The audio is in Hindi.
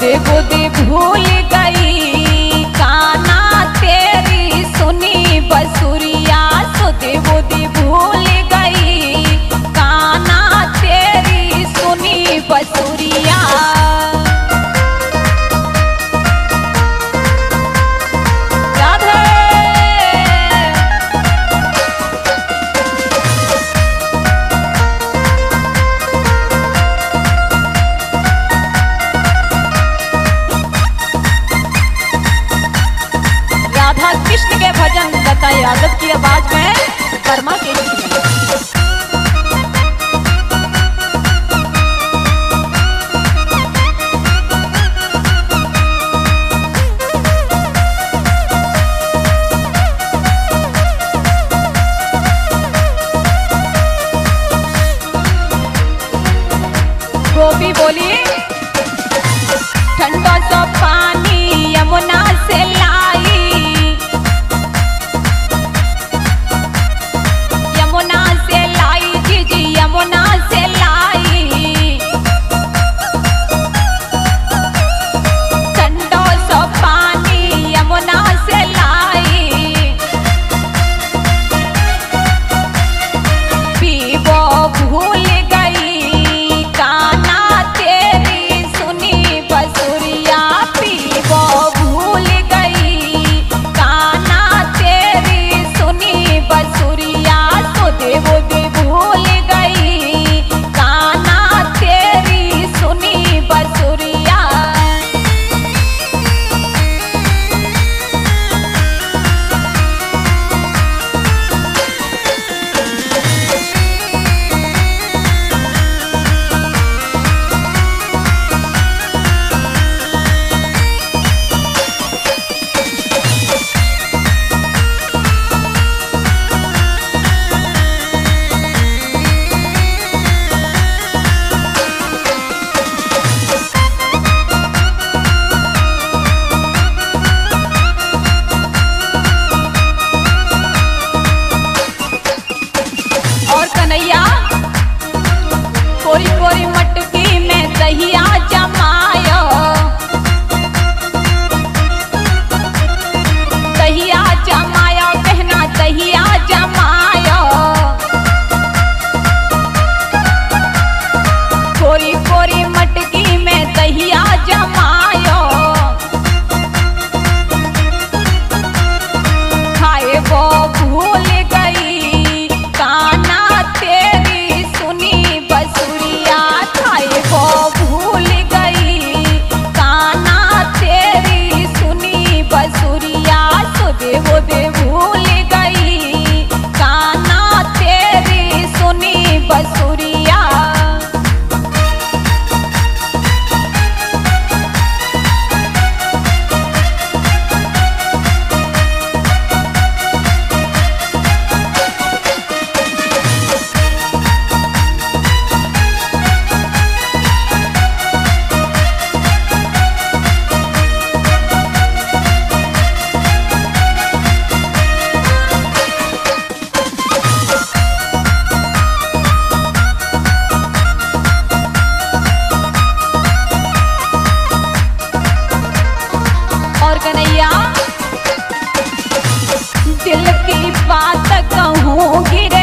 देवो देव भोले भजन बताई आदत की आवाज़ में परमा के बात गिर